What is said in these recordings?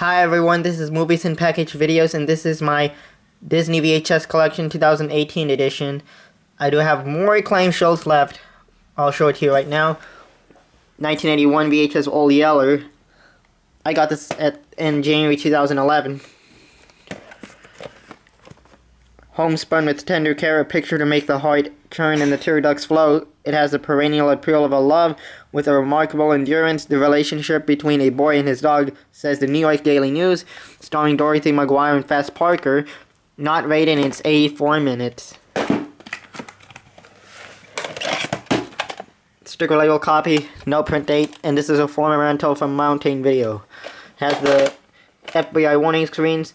Hi everyone, this is Movies and Package Videos and this is my Disney VHS Collection 2018 edition. I do have more acclaimed shows left. I'll show it to you right now. 1981 VHS Old Yeller. I got this at in January 2011. Homespun with tender care, a picture to make the heart turn in the tear ducts flow. It has the perennial appeal of a love with a remarkable endurance. The relationship between a boy and his dog, says the New York Daily News, starring Dorothy McGuire and Fess Parker. Not rated, it's 84 minutes. Sticker label copy, no print date, and this is a former rental from Mountain Video. Has the FBI warning screens,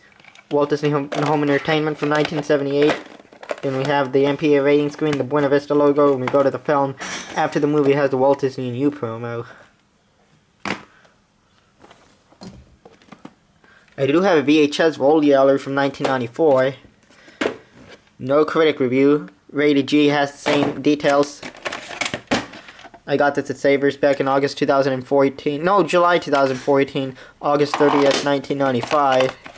Walt Disney Home Entertainment from 1978. Then we have the MPA rating screen, the Buena Vista logo, and we go to the film. After the movie has the Walt Disney and You promo. I do have a VHS Old Yeller from 1994. No critic review. Rated G has the same details. I got this at Savers back in August 2014. No, July 2014. August 30th, 1995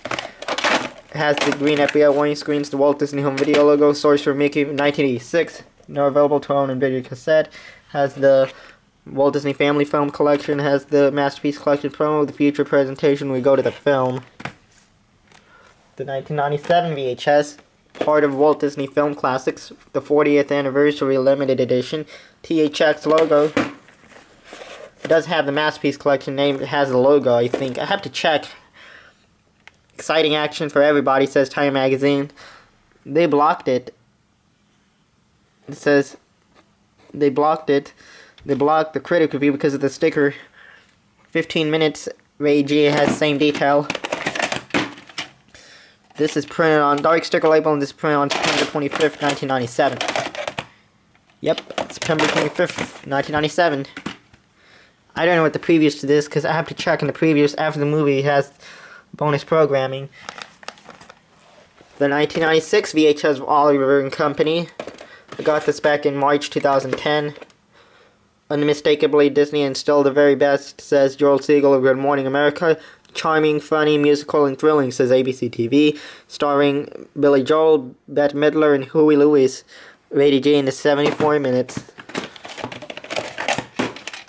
has the green FBI warning screens, the Walt Disney Home Video logo, source for Mickey 1986, now available to own in video cassette, has the Walt Disney Family Film Collection, has the Masterpiece Collection promo, the future presentation, we go to the film. The 1997 VHS, part of Walt Disney Film Classics, the 40th Anniversary Limited Edition, THX logo. It does have the Masterpiece Collection name, it has the logo, I think. I have to check Exciting action for everybody, says Time Magazine. They blocked it. It says they blocked it. They blocked the critic review because of the sticker. 15 minutes. Ray G has same detail. This is printed on dark sticker label and this is printed on September 25th, 1997. Yep, September 25th, 1997. I don't know what the previews to this because I have to check in the previews after the movie has bonus programming. The 1996 VHS of Oliver and Company. I got this back in March 2010. Unmistakably Disney and still the very best, says Joel Siegel of Good Morning America. Charming, funny, musical, and thrilling, says ABC TV. Starring Billy Joel, Bette Midler, and Huey Lewis. Rated G in the 74 minutes.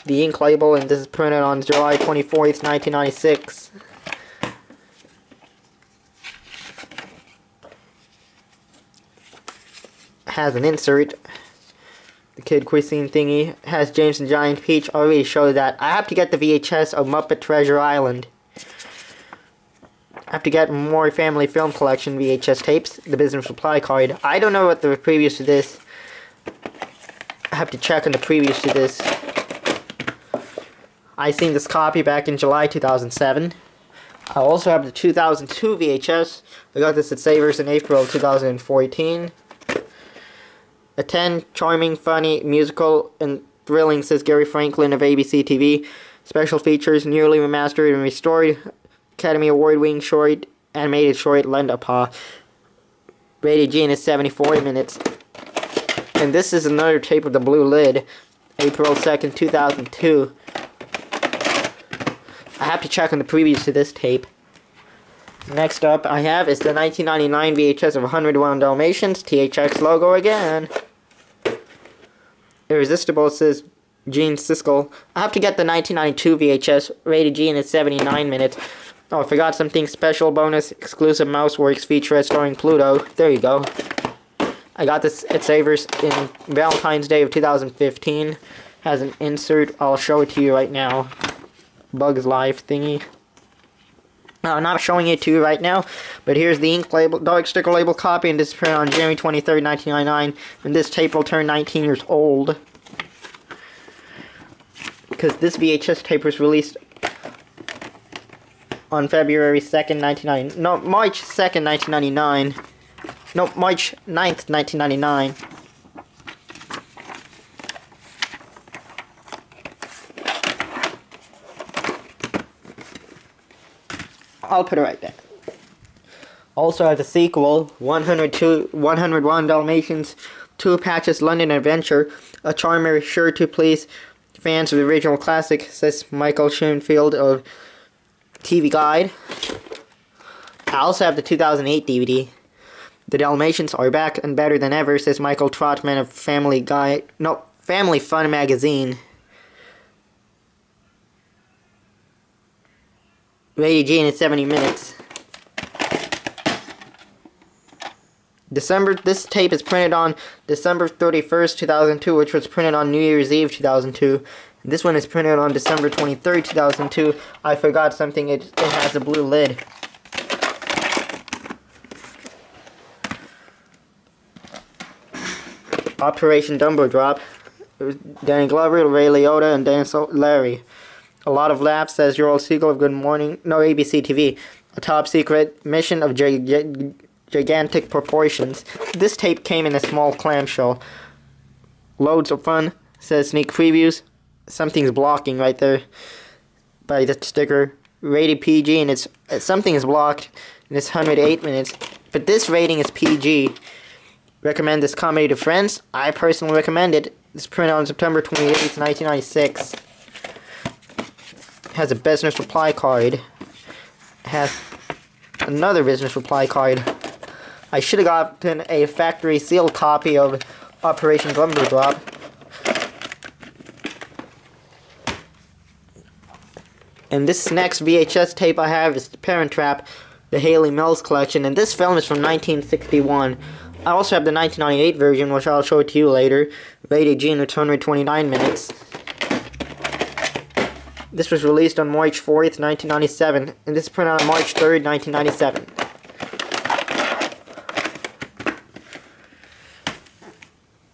The ink label, and this is printed on July 24th, 1996. Has an insert. The Kid Cuisine thingy has James and Giant Peach already showed that. I have to get the VHS of Muppet Treasure Island. I have to get more Family Film Collection VHS tapes, the business supply card. I don't know what the previous to this. I have to check on the previous to this. I seen this copy back in July 2007. I also have the 2002 VHS. I got this at Savers in April 2014. A 10, charming, funny, musical, and thrilling, says Gary Franklin of ABC TV. Special features, newly remastered and restored. Academy Award winning short, animated short, Lend a Paw. Rated G is 74 minutes. And this is another tape with the blue lid. April 2nd, 2002. I have to check on the previews to this tape. Next up I have is the 1999 VHS of 101 Dalmatians, THX logo again. Irresistible says Gene Siskel. I have to get the 1992 VHS, rated G and it's 79 minutes. Oh, I forgot something special bonus, exclusive Mouseworks feature starring Pluto. There you go. I got this at Savers in Valentine's Day of 2015. Has an insert. I'll show it to you right now. Bugs Life thingy. I'm not showing it to you right now, but here's the ink label, dark sticker label copy, and this on January 23rd, 1999, and this tape will turn 19 years old. Because this VHS tape was released on February 2nd, 1999, no, March 2nd, 1999, no, March 9th, 1999. I'll put it right there. Also as a sequel, 102, 101 Dalmatians, Two Patch's London Adventure, a charmer sure to please fans of the original classic, says Michael Schoenfield of TV Guide. I also have the 2008 DVD. The Dalmatians are back and better than ever, says Michael Trotman of Family Guy. No, Family Fun magazine. Rated G in 70 minutes. December. This tape is printed on December 31st, 2002, which was printed on New Year's Eve, 2002. This one is printed on December 23rd, 2002. I forgot something. It, it has a blue lid. Operation Dumbo Drop. Danny Glover, Ray Liotta, and Denis Leary. A lot of laughs, says Joel Siegel of Good Morning, no, ABC TV. A top secret mission of gig gigantic proportions. This tape came in a small clamshell. Loads of fun, says sneak previews. Something's blocking right there by the sticker. Rated PG, and it's something is blocked, and it's 108 minutes. But this rating is PG. Recommend this comedy to friends? I personally recommend it. It's printed on September 28, 1996. Has a business reply card. has another business reply card. I should have gotten a factory sealed copy of Operation Dumbo Drop. And this next VHS tape I have is The Parent Trap, the Hayley Mills collection, and this film is from 1961. I also have the 1998 version, which I'll show it to you later. Rated G and it's 129 minutes. This was released on March 4th, 1997, and this is printed on March 3rd, 1997.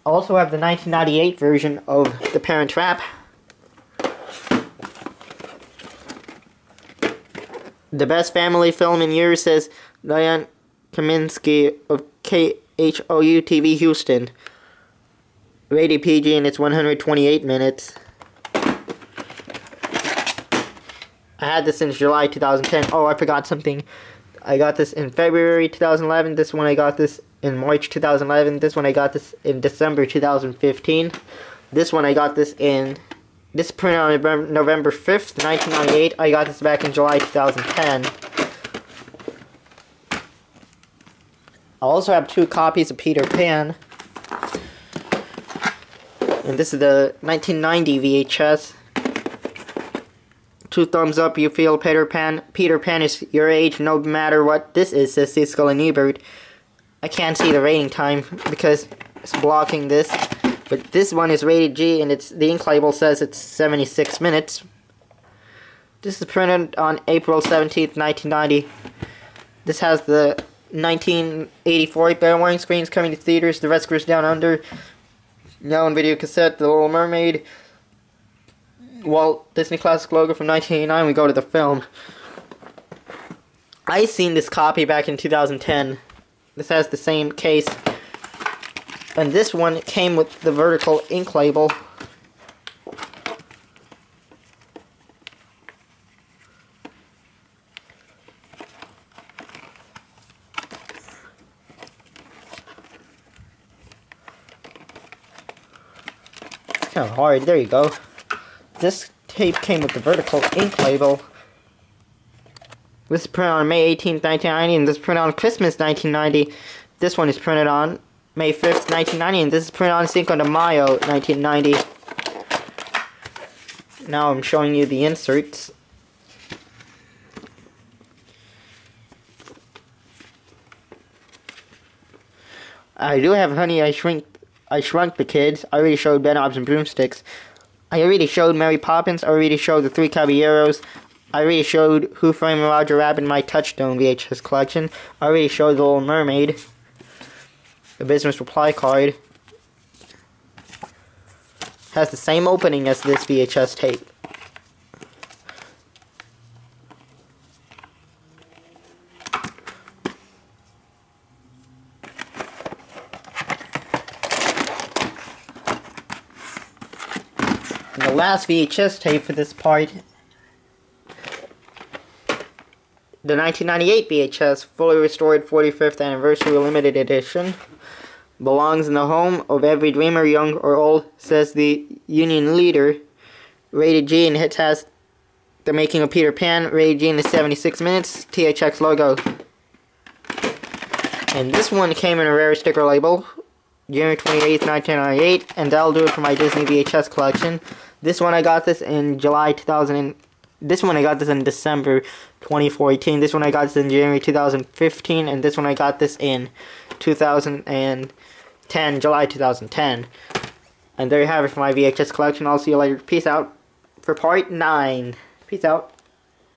I also have the 1998 version of The Parent Trap. The best family film in years, says Diane Kaminsky of K HOU TV Houston. Rated PG and it's 128 minutes. I had this since July 2010. Oh, I forgot something. I got this in February 2011. This one I got this in March 2011. This one I got this in December 2015. This one I got this in this printed on November 5th, 1998. I got this back in July 2010. I also have two copies of Peter Pan. And this is the 1990 VHS. Two thumbs up, you feel Peter Pan. Peter Pan is your age no matter what this is, says Siskel and Ebert. I can't see the rating time because it's blocking this. But this one is rated G and it's the ink label says it's 76 minutes. This is printed on April 17th, 1990. This has the 1984 Bear Warning screens coming to theaters. The Rescuers Down Under. Now on video cassette, The Little Mermaid. Walt Disney Classic logo from 1989. We go to the film. I seen this copy back in 2010. This has the same case. And this one came with the vertical ink label. kind of hard. There you go. This tape came with the vertical ink label. This is printed on May 18th, 1990, and this is printed on Christmas 1990. This one is printed on May 5th, 1990, and this is printed on Cinco de Mayo 1990. Now I'm showing you the inserts. I do have Honey, I Shrink I Shrunk the Kids. I already showed Ben Bedknobs and Broomsticks. I already showed Mary Poppins. I already showed The Three Caballeros. I already showed Who Framed Roger Rabbit in my Touchstone VHS collection. I already showed The Little Mermaid. The business reply card. Has the same opening as this VHS tape. Last VHS tape for this part, the 1998 VHS, fully restored 45th anniversary limited edition, belongs in the home of every dreamer, young or old, says the union leader. Rated G and it has the making of Peter Pan. Rated G in the 76 minutes. THX logo. And this one came in a rare sticker label, January 28th, 1998, and that'll do it for my Disney VHS collection. This one I got this in July 2000. And, this one I got this in December 2014. This one I got this in January 2015, and this one I got this in 2010, July 2010. And there you have it for my VHS collection. I'll see you later. Peace out for part 9. Peace out.